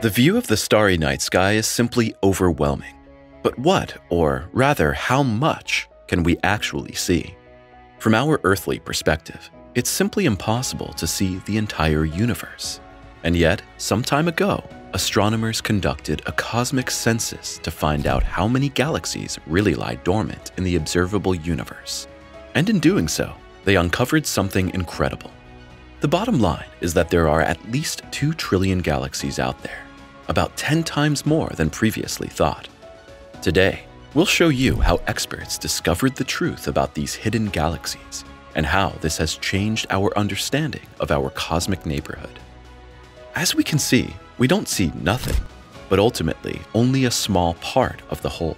The view of the starry night sky is simply overwhelming. But what, or rather, how much, can we actually see? From our earthly perspective, it's simply impossible to see the entire universe. And yet, some time ago, astronomers conducted a cosmic census to find out how many galaxies really lie dormant in the observable universe. And in doing so, they uncovered something incredible. The bottom line is that there are at least 2 trillion galaxies out there, about 10 times more than previously thought. Today, we'll show you how experts discovered the truth about these hidden galaxies and how this has changed our understanding of our cosmic neighborhood. As we can see, we don't see nothing, but ultimately only a small part of the whole.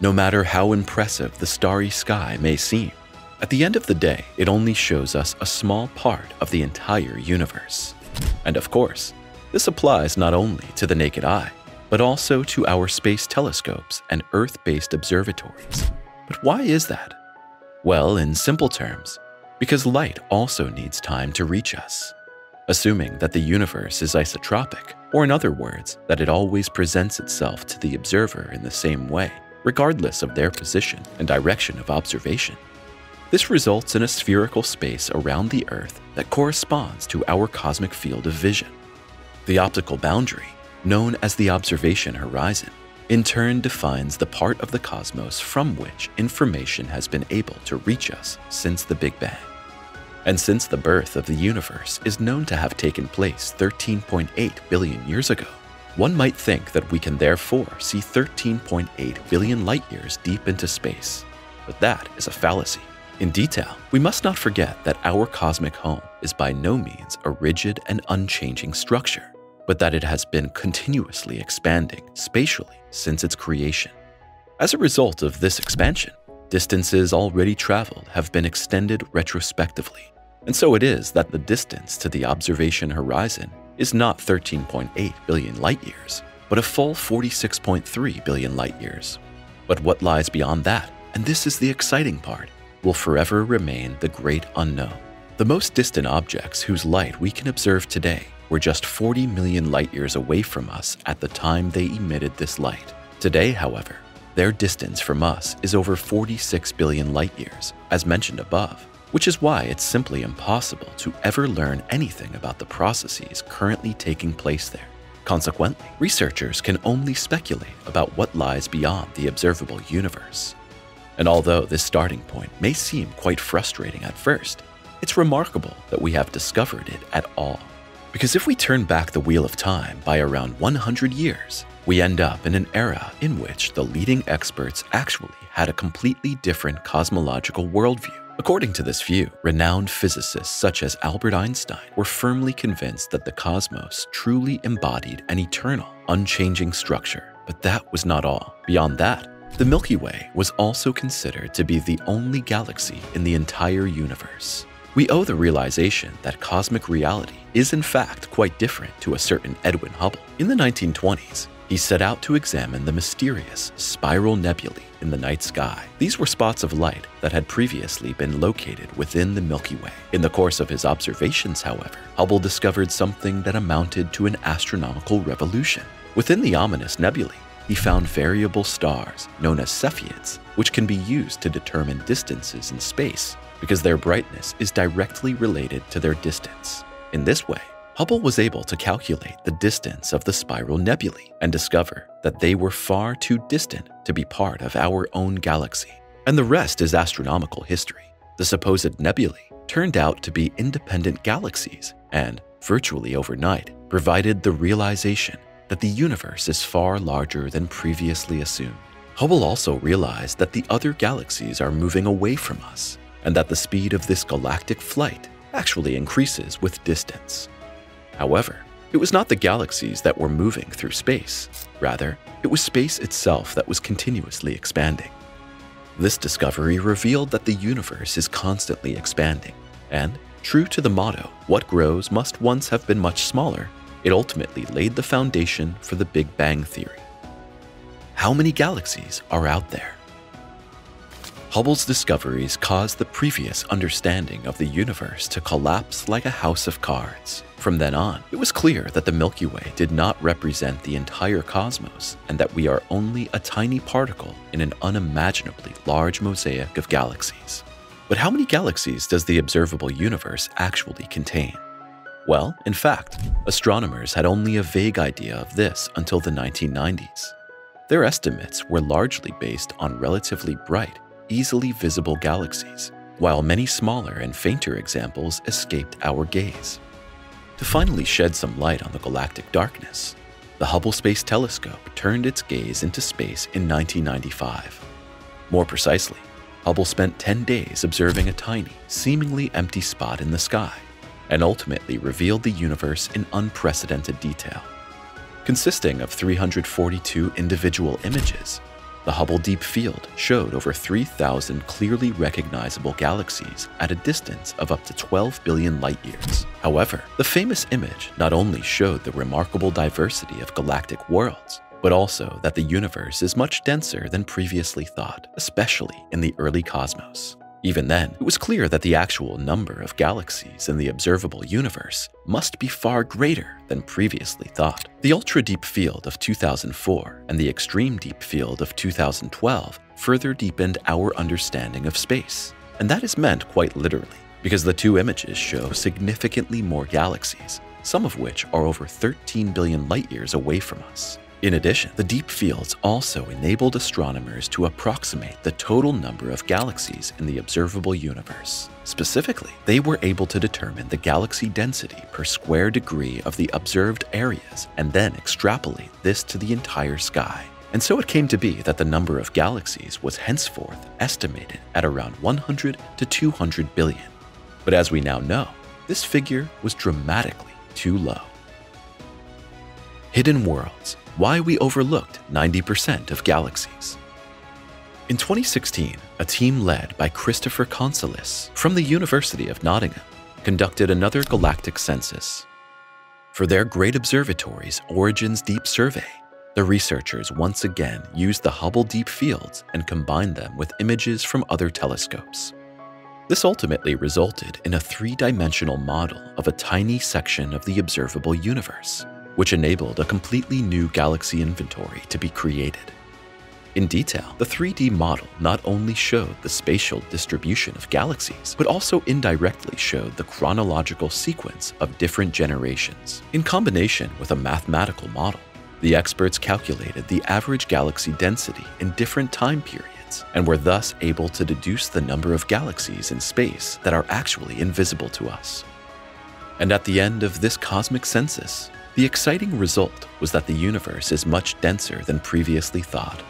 No matter how impressive the starry sky may seem, at the end of the day, it only shows us a small part of the entire universe. And of course, this applies not only to the naked eye, but also to our space telescopes and Earth-based observatories. But why is that? Well, in simple terms, because light also needs time to reach us. Assuming that the universe is isotropic, or in other words, that it always presents itself to the observer in the same way, regardless of their position and direction of observation. This results in a spherical space around the Earth that corresponds to our cosmic field of vision. The optical boundary, known as the observation horizon, in turn defines the part of the cosmos from which information has been able to reach us since the Big Bang. And since the birth of the universe is known to have taken place 13.8 billion years ago, one might think that we can therefore see 13.8 billion light years deep into space. But that is a fallacy. In detail, we must not forget that our cosmic home is by no means a rigid and unchanging structure but that it has been continuously expanding spatially since its creation. As a result of this expansion, distances already traveled have been extended retrospectively, and so it is that the distance to the observation horizon is not 13.8 billion light-years, but a full 46.3 billion light-years. But what lies beyond that, and this is the exciting part, will forever remain the great unknown. The most distant objects whose light we can observe today were just 40 million light years away from us at the time they emitted this light. Today, however, their distance from us is over 46 billion light years, as mentioned above, which is why it's simply impossible to ever learn anything about the processes currently taking place there. Consequently, researchers can only speculate about what lies beyond the observable universe. And although this starting point may seem quite frustrating at first, it's remarkable that we have discovered it at all. Because if we turn back the wheel of time by around 100 years, we end up in an era in which the leading experts actually had a completely different cosmological worldview. According to this view, renowned physicists such as Albert Einstein were firmly convinced that the cosmos truly embodied an eternal, unchanging structure. But that was not all. Beyond that, the Milky Way was also considered to be the only galaxy in the entire universe. We owe the realization that cosmic reality is in fact quite different to a certain Edwin Hubble. In the 1920s, he set out to examine the mysterious spiral nebulae in the night sky. These were spots of light that had previously been located within the Milky Way. In the course of his observations, however, Hubble discovered something that amounted to an astronomical revolution. Within the ominous nebulae, he found variable stars known as Cepheids, which can be used to determine distances in space because their brightness is directly related to their distance. In this way, Hubble was able to calculate the distance of the spiral nebulae and discover that they were far too distant to be part of our own galaxy. And the rest is astronomical history. The supposed nebulae turned out to be independent galaxies and, virtually overnight, provided the realization that the universe is far larger than previously assumed. Hubble also realized that the other galaxies are moving away from us and that the speed of this galactic flight actually increases with distance. However, it was not the galaxies that were moving through space. Rather, it was space itself that was continuously expanding. This discovery revealed that the universe is constantly expanding, and, true to the motto, what grows must once have been much smaller, it ultimately laid the foundation for the Big Bang Theory. How many galaxies are out there? Hubble's discoveries caused the previous understanding of the universe to collapse like a house of cards. From then on, it was clear that the Milky Way did not represent the entire cosmos and that we are only a tiny particle in an unimaginably large mosaic of galaxies. But how many galaxies does the observable universe actually contain? Well, in fact, astronomers had only a vague idea of this until the 1990s. Their estimates were largely based on relatively bright, easily visible galaxies, while many smaller and fainter examples escaped our gaze. To finally shed some light on the galactic darkness, the Hubble Space Telescope turned its gaze into space in 1995. More precisely, Hubble spent 10 days observing a tiny, seemingly empty spot in the sky and ultimately revealed the universe in unprecedented detail. Consisting of 342 individual images, the Hubble Deep Field showed over 3,000 clearly recognizable galaxies at a distance of up to 12 billion light years. However, the famous image not only showed the remarkable diversity of galactic worlds, but also that the universe is much denser than previously thought, especially in the early cosmos. Even then, it was clear that the actual number of galaxies in the observable universe must be far greater than previously thought. The ultra deep field of 2004 and the extreme deep field of 2012 further deepened our understanding of space. And that is meant quite literally, because the two images show significantly more galaxies, some of which are over 13 billion light years away from us. In addition, the deep fields also enabled astronomers to approximate the total number of galaxies in the observable universe. Specifically, they were able to determine the galaxy density per square degree of the observed areas and then extrapolate this to the entire sky. And so it came to be that the number of galaxies was henceforth estimated at around 100 to 200 billion. But as we now know, this figure was dramatically too low. Hidden worlds why we overlooked 90% of galaxies. In 2016, a team led by Christopher Conselice from the University of Nottingham conducted another galactic census. For their Great Observatories Origins Deep Survey, the researchers once again used the Hubble Deep Fields and combined them with images from other telescopes. This ultimately resulted in a three-dimensional model of a tiny section of the observable universe which enabled a completely new galaxy inventory to be created. In detail, the 3D model not only showed the spatial distribution of galaxies, but also indirectly showed the chronological sequence of different generations. In combination with a mathematical model, the experts calculated the average galaxy density in different time periods and were thus able to deduce the number of galaxies in space that are actually invisible to us. And at the end of this cosmic census, the exciting result was that the universe is much denser than previously thought.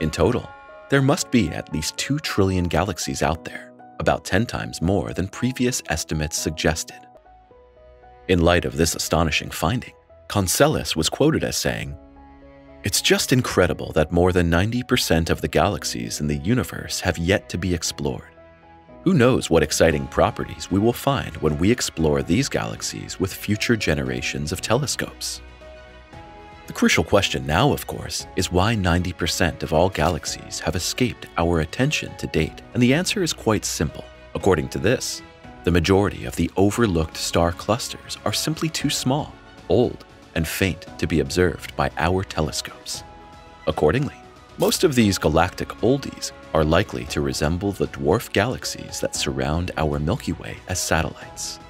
In total, there must be at least 2 trillion galaxies out there, about 10 times more than previous estimates suggested. In light of this astonishing finding, Conselice was quoted as saying, It's just incredible that more than 90% of the galaxies in the universe have yet to be explored. Who knows what exciting properties we will find when we explore these galaxies with future generations of telescopes? The crucial question now, of course, is why 90% of all galaxies have escaped our attention to date, and the answer is quite simple. According to this, the majority of the overlooked star clusters are simply too small, old, and faint to be observed by our telescopes. Accordingly, most of these galactic oldies are likely to resemble the dwarf galaxies that surround our Milky Way as satellites.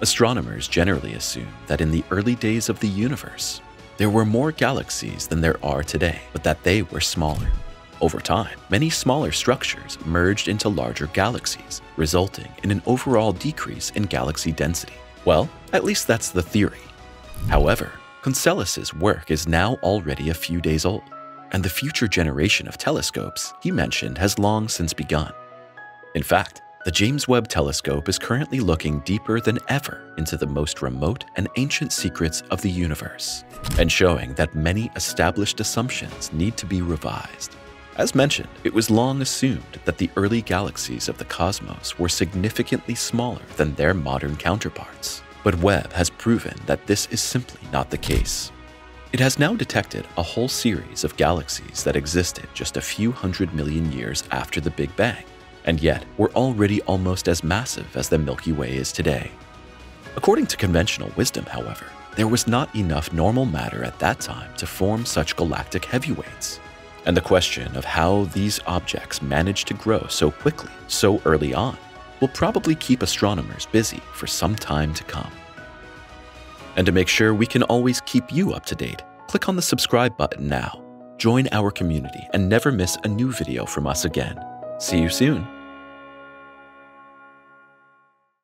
Astronomers generally assume that in the early days of the universe, there were more galaxies than there are today, but that they were smaller. Over time, many smaller structures merged into larger galaxies, resulting in an overall decrease in galaxy density. Well, at least that's the theory. However, Conselice's work is now already a few days old, and the future generation of telescopes he mentioned has long since begun. In fact, the James Webb Telescope is currently looking deeper than ever into the most remote and ancient secrets of the universe, and showing that many established assumptions need to be revised. As mentioned, it was long assumed that the early galaxies of the cosmos were significantly smaller than their modern counterparts. But Webb has proven that this is simply not the case. It has now detected a whole series of galaxies that existed just a few hundred million years after the Big Bang, and yet were already almost as massive as the Milky Way is today. According to conventional wisdom, however, there was not enough normal matter at that time to form such galactic heavyweights. And the question of how these objects managed to grow so quickly, so early on, will probably keep astronomers busy for some time to come. And to make sure we can always keep you up to date, click on the subscribe button now. Join our community and never miss a new video from us again. See you soon.